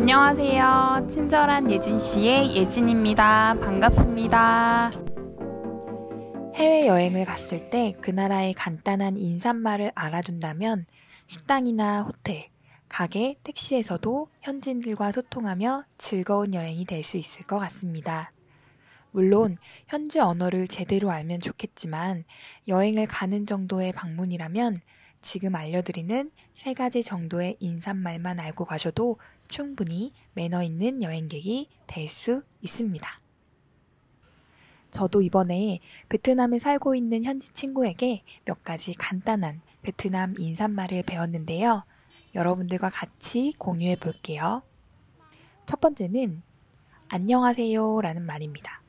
안녕하세요. 친절한 예진 씨의 예진입니다. 반갑습니다. 해외여행을 갔을 때 그 나라의 간단한 인사말을 알아둔다면 식당이나 호텔, 가게, 택시에서도 현지인들과 소통하며 즐거운 여행이 될 수 있을 것 같습니다. 물론 현지 언어를 제대로 알면 좋겠지만 여행을 가는 정도의 방문이라면 지금 알려드리는 세 가지 정도의 인사말만 알고 가셔도 충분히 매너 있는 여행객이 될 수 있습니다. 저도 이번에 베트남에 살고 있는 현지 친구에게 몇 가지 간단한 베트남 인사말을 배웠는데요. 여러분들과 같이 공유해 볼게요. 첫 번째는 안녕하세요 라는 말입니다.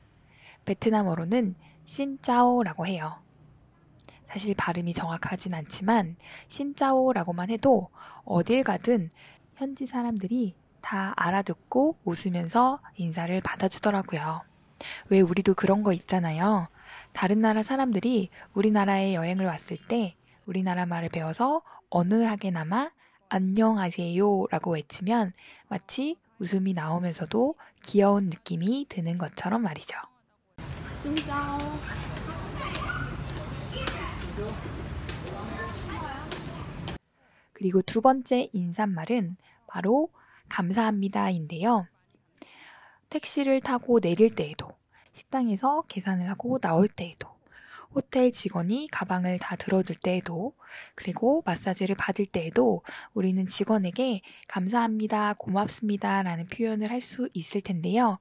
베트남어로는 신짜오라고 해요. 사실 발음이 정확하진 않지만 신짜오라고만 해도 어딜 가든 현지 사람들이 다 알아듣고 웃으면서 인사를 받아주더라고요. 왜 우리도 그런 거 있잖아요. 다른 나라 사람들이 우리나라에 여행을 왔을 때 우리나라 말을 배워서 어느하게나마 안녕하세요 라고 외치면 마치 웃음이 나오면서도 귀여운 느낌이 드는 것처럼 말이죠. 진짜 그리고 두 번째 인사말은 바로 감사합니다인데요. 택시를 타고 내릴 때에도, 식당에서 계산을 하고 나올 때에도, 호텔 직원이 가방을 다 들어줄 때에도, 그리고 마사지를 받을 때에도 우리는 직원에게 감사합니다, 고맙습니다 라는 표현을 할 수 있을 텐데요.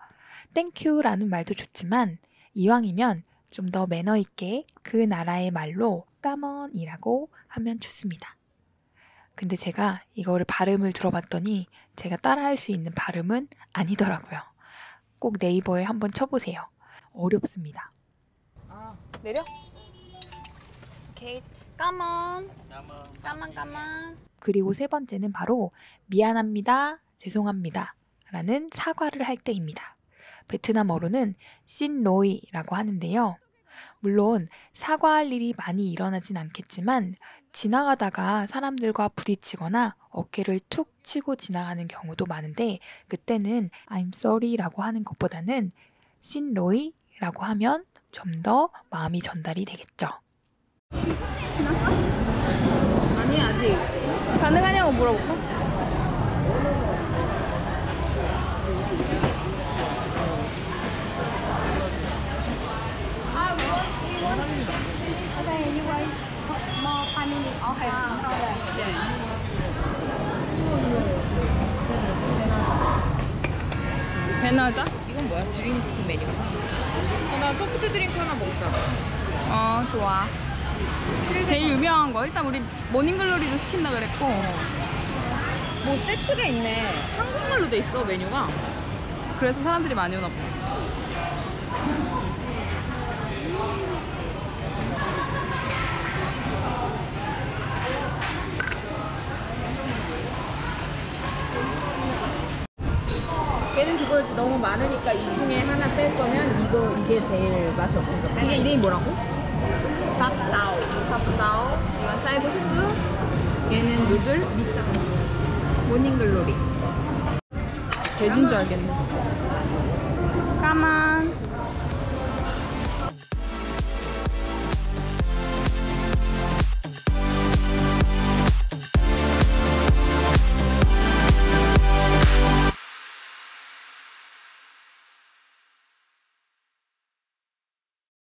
Thank you라는 말도 좋지만 이왕이면 좀 더 매너 있게 그 나라의 말로 cảm ơn이라고 하면 좋습니다. 근데 제가 이거를 발음을 들어봤더니 제가 따라할 수 있는 발음은 아니더라고요. 꼭 네이버에 한번 쳐보세요. 어렵습니다. 아 내려 오케이 까만 까만 까만 그리고 세 번째는 바로 미안합니다, 죄송합니다 라는 사과를 할 때입니다. 베트남어로는 신로이라고 하는데요. 물론 사과할 일이 많이 일어나진 않겠지만 지나가다가 사람들과 부딪히거나 어깨를 툭 치고 지나가는 경우도 많은데 그때는 I'm sorry라고 하는 것보다는 신로이라고 하면 좀 더 마음이 전달이 되겠죠. 아니 아직 가능하냐고 물어볼까? 배나자? 이건 뭐야? 드링크 메뉴. 어, 나 소프트 드링크 하나 먹자. 어 좋아 제일 유명한 거 일단 우리 morning glory도 시킨다 그랬고 뭐 세트가 있네. 한국말로 돼 있어 메뉴가. 그래서 사람들이 많이 오나 보 얘는 그거지 너무 많으니까 2층에 하나 뺄 거면 이거 이게 제일 맛이 없으니까. 빼. 이게 이름이 뭐라고? 밥사오. 밥사오. 이건 쌀국수. 얘는 누들. 모닝글로리. 돼지인 줄 알겠네 까만